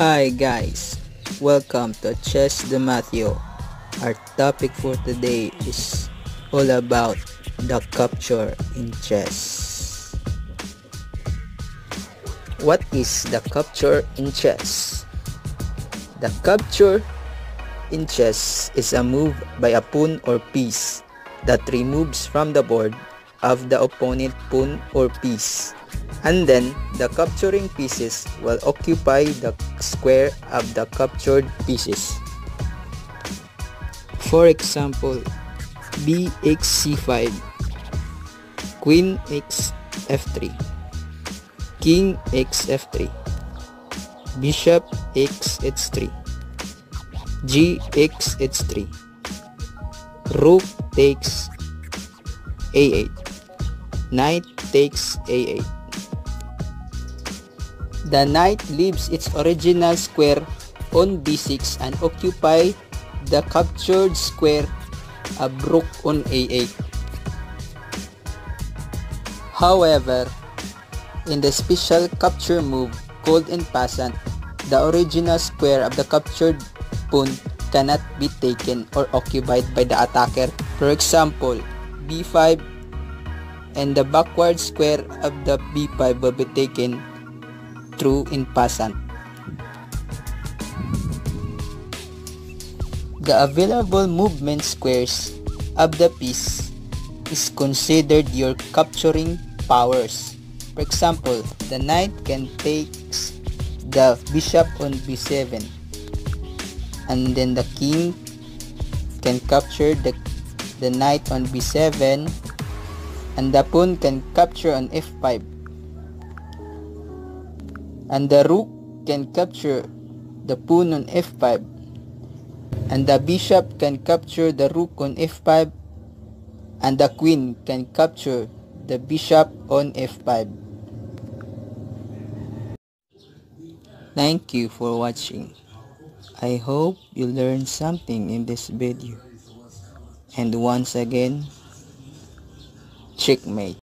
Hi guys, welcome to Chess Domatio. Our topic for today is all about the capture in chess. What is the capture in chess? The capture in chess is a move by a pawn or piece that removes from the board of the opponent pawn or piece and then the capturing pieces will occupy the square of the captured pieces. For example, bx c5, queen x f3, king x f3, bishop x h3, g x h3, rook takes a8, knight takes a8. The knight leaves its original square on b6 and occupy the captured square of rook on a8. However, in the special capture move called en passant, the original square of the captured pawn cannot be taken or occupied by the attacker. For example, b5 and the backward square of the b5 will be taken through en passant. The available movement squares of the piece is considered your capturing powers. For example, the knight can take the bishop on b7 and then the king can capture the, the knight on b7 and the pawn can capture on f5 and the rook can capture the pawn on f5 and the bishop can capture the rook on f5 and the queen can capture the bishop on f5 thank you for watching. I hope you learned something in this video. And once again checkmate